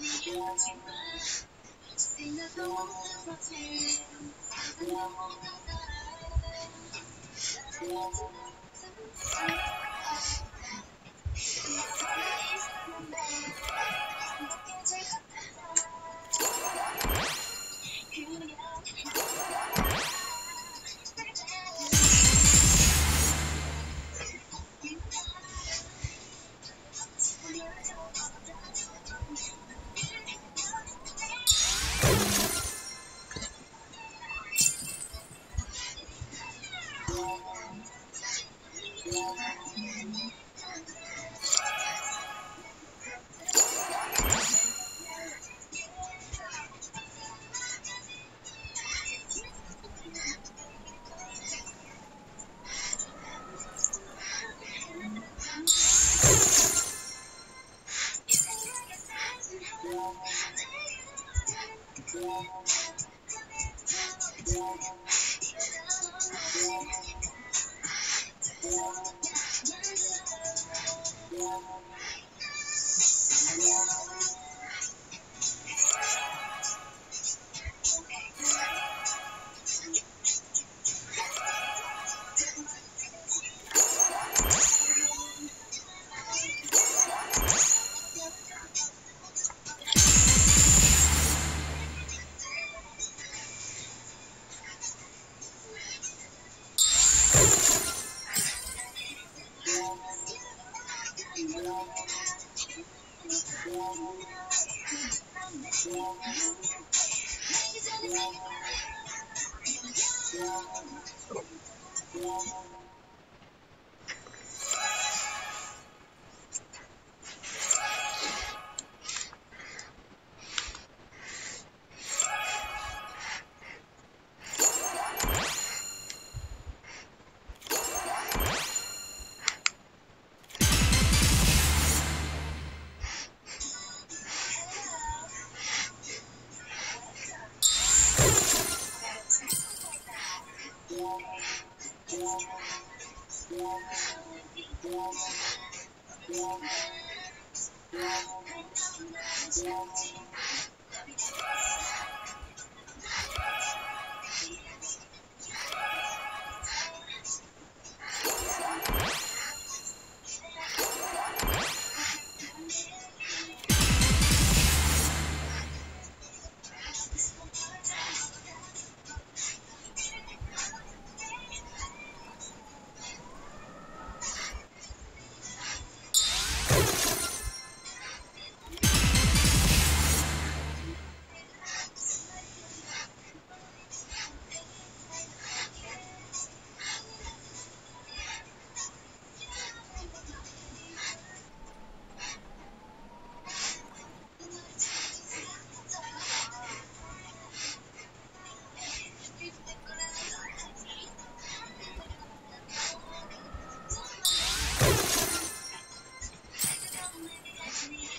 你让我明白，曾经那我们的过去，我的爱，曾。Yeah. Yeah. Thank you. Thank you.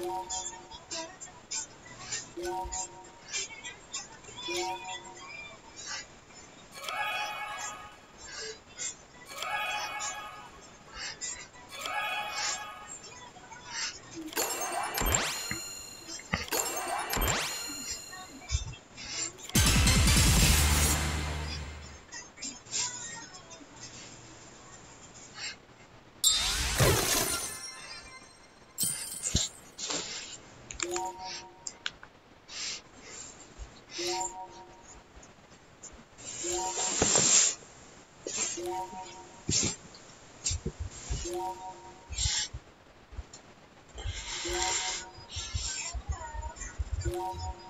Thank you. Thank you.